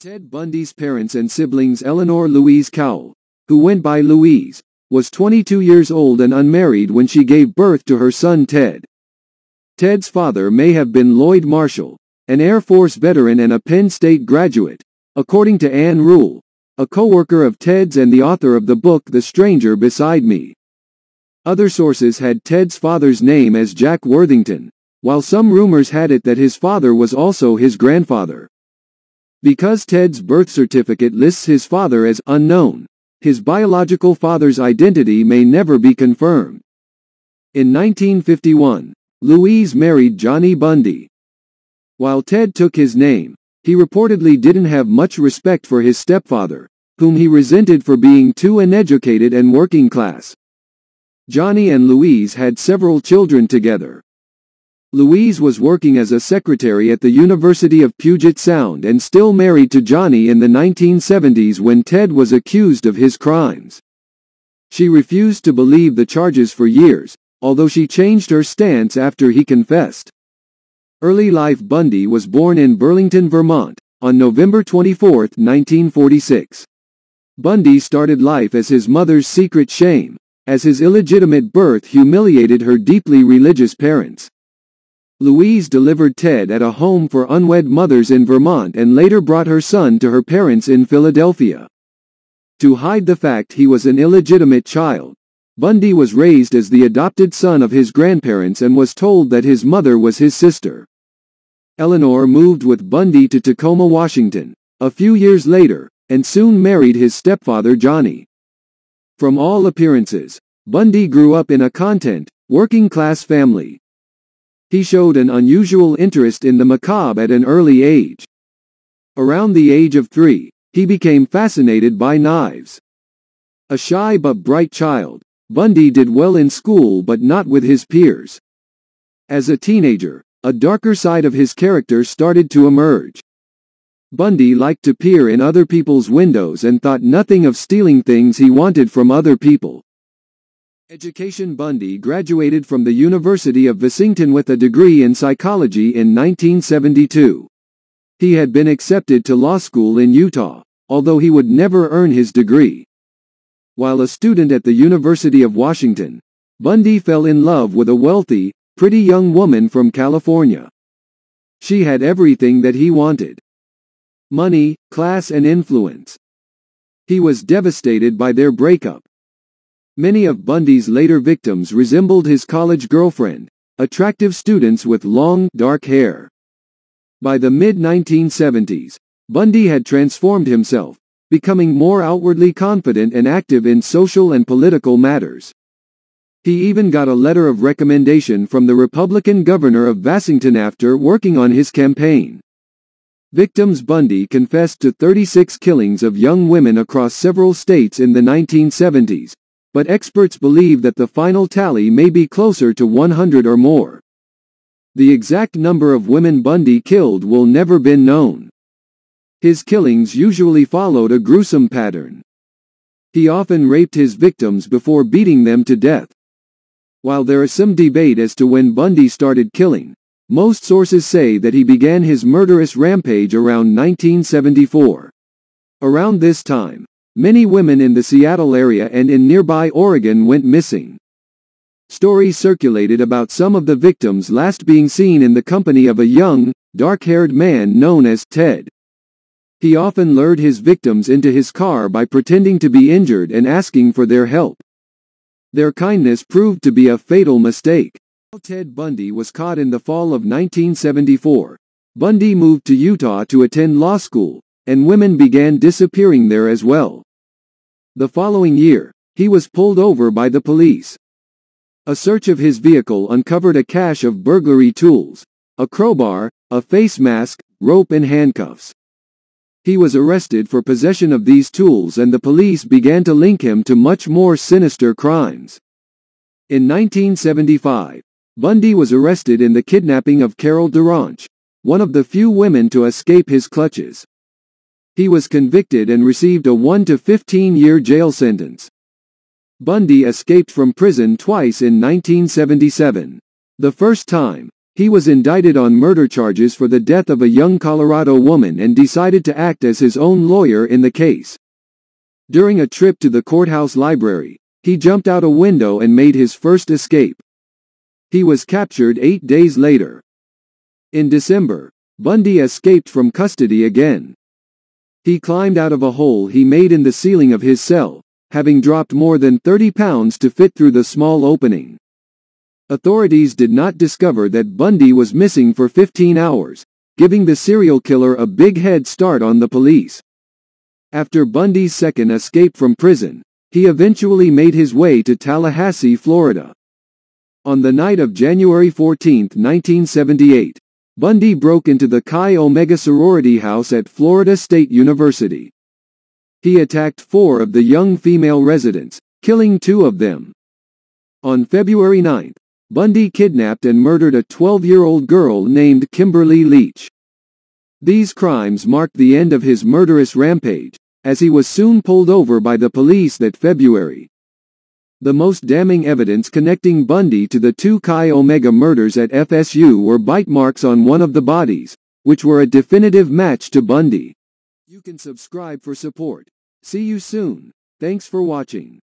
Ted Bundy's parents and siblings Eleanor Louise Cowell, who went by Louise, was 22 years old and unmarried when she gave birth to her son Ted. Ted's father may have been Lloyd Marshall, an Air Force veteran and a Penn State graduate, according to Ann Rule, a co-worker of Ted's and the author of the book The Stranger Beside Me. Other sources had Ted's father's name as Jack Worthington, while some rumors had it that his father was also his grandfather. Because Ted's birth certificate lists his father as unknown, his biological father's identity may never be confirmed. In 1951, Louise married Johnny Bundy. While Ted took his name, he reportedly didn't have much respect for his stepfather, whom he resented for being too uneducated and working class. Johnny and Louise had several children together. Louise was working as a secretary at the University of Puget Sound and still married to Johnny in the 1970s when Ted was accused of his crimes. She refused to believe the charges for years, although she changed her stance after he confessed. Early life Bundy was born in Burlington, Vermont, on November 24, 1946. Bundy started life as his mother's secret shame, as his illegitimate birth humiliated her deeply religious parents. Louise delivered Ted at a home for unwed mothers in Vermont and later brought her son to her parents in Philadelphia. To hide the fact he was an illegitimate child, Bundy was raised as the adopted son of his grandparents and was told that his mother was his sister. Eleanor moved with Bundy to Tacoma, Washington, a few years later, and soon married his stepfather Johnny. From all appearances, Bundy grew up in a content, working-class family. He showed an unusual interest in the macabre at an early age. Around the age of three, he became fascinated by knives. A shy but bright child, Bundy did well in school but not with his peers. As a teenager, a darker side of his character started to emerge. Bundy liked to peer in other people's windows and thought nothing of stealing things he wanted from other people. Education Bundy graduated from the University of Washington with a degree in psychology in 1972. He had been accepted to law school in Utah, although he would never earn his degree. While a student at the University of Washington, Bundy fell in love with a wealthy, pretty young woman from California. She had everything that he wanted. Money, class and influence. He was devastated by their breakup. Many of Bundy's later victims resembled his college girlfriend, attractive students with long, dark hair. By the mid-1970s, Bundy had transformed himself, becoming more outwardly confident and active in social and political matters. He even got a letter of recommendation from the Republican governor of Washington after working on his campaign. Victims Bundy confessed to 36 killings of young women across several states in the 1970s, but experts believe that the final tally may be closer to 100 or more. The exact number of women Bundy killed will never been known. His killings usually followed a gruesome pattern. He often raped his victims before beating them to death. While there is some debate as to when Bundy started killing, most sources say that he began his murderous rampage around 1974. Around this time, Many women in the Seattle area and in nearby Oregon went missing. Stories circulated about some of the victims last being seen in the company of a young, dark-haired man known as Ted. He often lured his victims into his car by pretending to be injured and asking for their help. Their kindness proved to be a fatal mistake. Ted Bundy was caught in the fall of 1974. Bundy moved to Utah to attend law school, and women began disappearing there as well. The following year, he was pulled over by the police. A search of his vehicle uncovered a cache of burglary tools, a crowbar, a face mask, rope and handcuffs. He was arrested for possession of these tools and the police began to link him to much more sinister crimes. In 1975, Bundy was arrested in the kidnapping of Carol DaRonch, one of the few women to escape his clutches. He was convicted and received a 1 to 15 year jail sentence. Bundy escaped from prison twice in 1977. The first time, He was indicted on murder charges for the death of a young Colorado woman and decided to act as his own lawyer in the case. During a trip to the courthouse library, he jumped out a window and made his first escape. He was captured eight days later. In December, Bundy escaped from custody again. He climbed out of a hole he made in the ceiling of his cell, having dropped more than 30 pounds to fit through the small opening. Authorities did not discover that Bundy was missing for 15 hours, giving the serial killer a big head start on the police. After Bundy's second escape from prison, he eventually made his way to Tallahassee, Florida. On the night of January 14, 1978, Bundy broke into the Chi Omega sorority house at Florida State University. He attacked four of the young female residents, killing two of them. On February 9, Bundy kidnapped and murdered a 12-year-old girl named Kimberly Leach. These crimes marked the end of his murderous rampage, as he was soon pulled over by the police that February. The most damning evidence connecting Bundy to the two Chi Omega murders at FSU were bite marks on one of the bodies, which were a definitive match to Bundy. You can subscribe for support. See you soon. Thanks for watching.